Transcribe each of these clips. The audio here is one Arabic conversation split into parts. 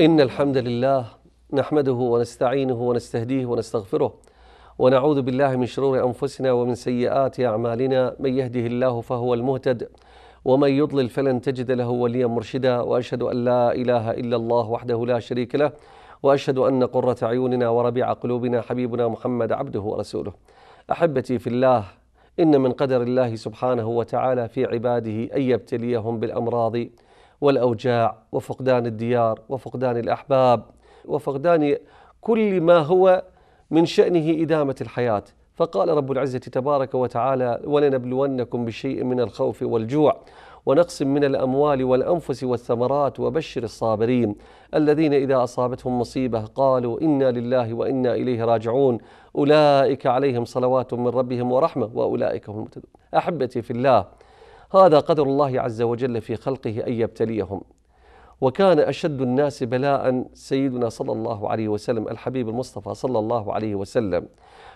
إن الحمد لله نحمده ونستعينه ونستهديه ونستغفره ونعوذ بالله من شرور أنفسنا ومن سيئات أعمالنا. من يهده الله فهو المهتد ومن يضلل فلن تجد له وليا مرشدا. وأشهد أن لا إله إلا الله وحده لا شريك له وأشهد أن قرة عيوننا وربيع قلوبنا حبيبنا محمد عبده ورسوله. أحبتي في الله إن من قدر الله سبحانه وتعالى في عباده أن يبتليهم بالأمراض والأوجاع وفقدان الديار وفقدان الأحباب وفقدان كل ما هو من شأنه إدامة الحياة. فقال رب العزة تبارك وتعالى ولنبلونكم بشيء من الخوف والجوع ونقص من الأموال والأنفس والثمرات وبشر الصابرين الذين إذا أصابتهم مصيبة قالوا إنا لله وإنا إليه راجعون. أولئك عليهم صلوات من ربهم ورحمة وأولئك هم المهتدون. أحبتي في الله هذا قدر الله عز وجل في خلقه أن يبتليهم. وكان أشد الناس بلاء سيدنا صلى الله عليه وسلم الحبيب المصطفى صلى الله عليه وسلم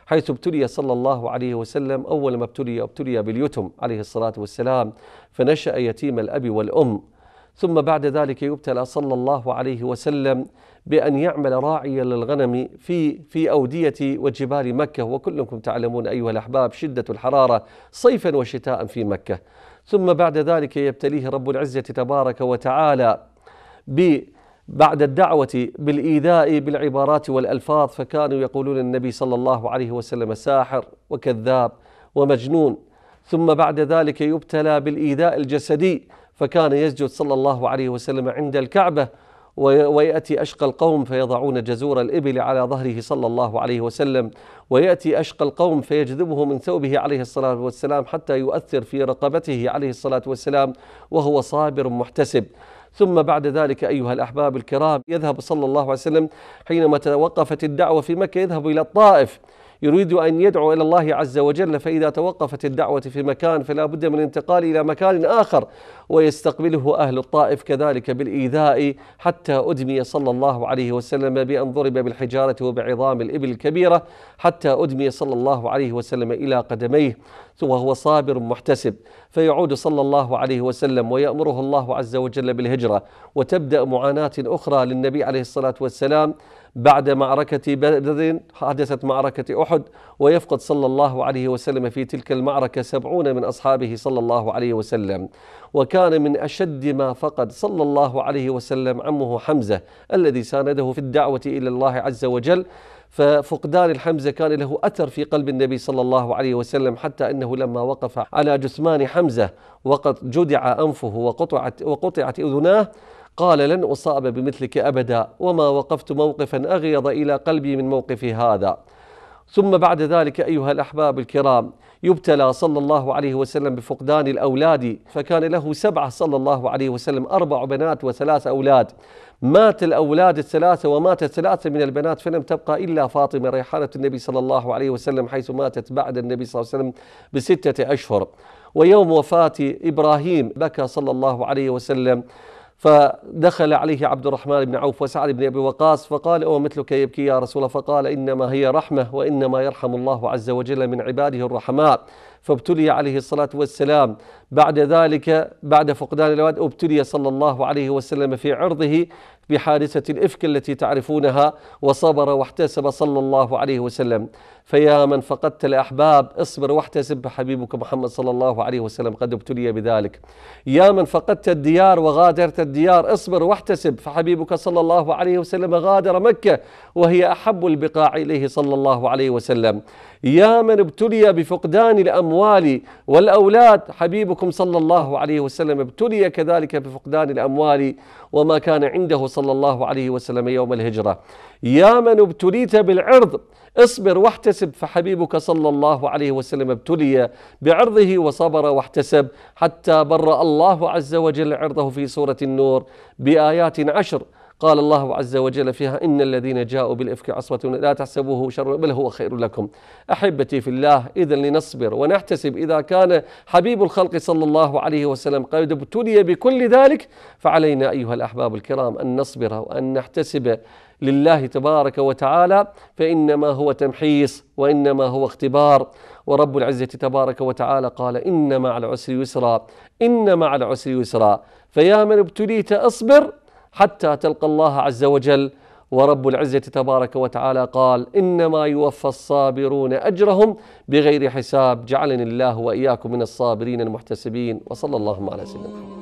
حيث ابتلي صلى الله عليه وسلم أول ما ابتلي ابتلي باليتم عليه الصلاة والسلام فنشأ يتيم الأب والأم. ثم بعد ذلك يبتلى صلى الله عليه وسلم بأن يعمل راعيا للغنم في في أودية وجبال مكة. وكلكم تعلمون أيها الأحباب شدة الحرارة صيفا وشتاء في مكة. ثم بعد ذلك يبتليه رب العزة تبارك وتعالى بعد الدعوة بالإيذاء بالعبارات والألفاظ فكانوا يقولون النبي صلى الله عليه وسلم ساحر وكذاب ومجنون. ثم بعد ذلك يبتلى بالإيذاء الجسدي فكان يسجد صلى الله عليه وسلم عند الكعبة ويأتي أشقى القوم فيضعون جزور الإبل على ظهره صلى الله عليه وسلم. ويأتي أشقى القوم فيجذبه من ثوبه عليه الصلاة والسلام حتى يؤثر في رقبته عليه الصلاة والسلام وهو صابر محتسب. ثم بعد ذلك أيها الأحباب الكرام يذهب صلى الله عليه وسلم حينما توقفت الدعوة في مكة يذهب إلى الطائف. يريد أن يدعو إلى الله عز وجل فإذا توقفت الدعوة في مكان فلا بد من الانتقال إلى مكان آخر ويستقبله أهل الطائف كذلك بالإيذاء حتى أدمي صلى الله عليه وسلم بأن ضرب بالحجارة وبعظام الإبل الكبيرة حتى أدمي صلى الله عليه وسلم إلى قدميه وهو صابر محتسب. فيعود صلى الله عليه وسلم ويأمره الله عز وجل بالهجرة. وتبدأ معاناة أخرى للنبي عليه الصلاة والسلام بعد معركة بدر حدثت معركة أحد ويفقد صلى الله عليه وسلم في تلك المعركة سبعون من أصحابه صلى الله عليه وسلم. وكان من أشد ما فقد صلى الله عليه وسلم عمه حمزة الذي سانده في الدعوة إلى الله عز وجل. ففقدان الحمزة كان له أثر في قلب النبي صلى الله عليه وسلم حتى أنه لما وقف على جثمان حمزة وقد جدع أنفه وقطعت, وقطعت أذناه قال لن أصاب بمثلك أبدا وما وقفت موقفا أغيض إلى قلبي من موقفي هذا. ثم بعد ذلك أيها الأحباب الكرام يبتلى صلى الله عليه وسلم بفقدان الأولاد فكان له سبعة صلى الله عليه وسلم أربع بنات وثلاث أولاد. مات الأولاد الثلاثة وماتت ثلاثة من البنات فلم تبقى إلا فاطمة ريحانة النبي صلى الله عليه وسلم حيث ماتت بعد النبي صلى الله عليه وسلم بستة أشهر. ويوم وفاة إبراهيم بكى صلى الله عليه وسلم. فدخل عليه عبد الرحمن بن عوف وسعد بن أبي وقاص فقال أو مثلك يبكي يا رسول الله؟ فقال إنما هي رحمة وإنما يرحم الله عز وجل من عباده الرحماء فابتلي عليه الصلاة والسلام. بعد ذلك بعد فقدان الأولاد ابتلي صلى الله عليه وسلم في عرضه بحادثة الإفك التي تعرفونها وصبر واحتسب صلى الله عليه وسلم. فيا من فقدت الأحباب اصبر واحتسب حبيبك محمد صلى الله عليه وسلم قد ابتلي بذلك. يا من فقدت الديار وغادرت الديار اصبر واحتسب فحبيبك صلى الله عليه وسلم غادر مكة وهي أحب البقاع إليه صلى الله عليه وسلم. يا من ابتلي بفقدان الأموال والأولاد حبيبكم صلى الله عليه وسلم ابتلي كذلك بفقدان الأموال وما كان عنده صلى الله عليه وسلم يوم الهجرة. يا من ابتليت بالعرض اصبر واحتسب فحبيبك صلى الله عليه وسلم ابتلي بعرضه وصبر واحتسب حتى برأ الله عز وجل عرضه في سورة النور بآيات عشر. قال الله عز وجل فيها إن الذين جاءوا بالإفك عصبة لا تحسبوه شر بل هو خير لكم. أحبتي في الله إذا لنصبر ونحتسب. إذا كان حبيب الخلق صلى الله عليه وسلم قد ابتلي بكل ذلك فعلينا أيها الأحباب الكرام أن نصبر وأن نحتسب لله تبارك وتعالى فإنما هو تمحيص وإنما هو اختبار. ورب العزة تبارك وتعالى قال إن مع العسر يسرا إن مع العسر يسرا. فيا من ابتليت أصبر حتى تلقى الله عز وجل ورب العزة تبارك وتعالى قال إنما يوفى الصابرون أجرهم بغير حساب جعلني الله وإياكم من الصابرين المحتسبين وصلى الله على سيدنا محمد.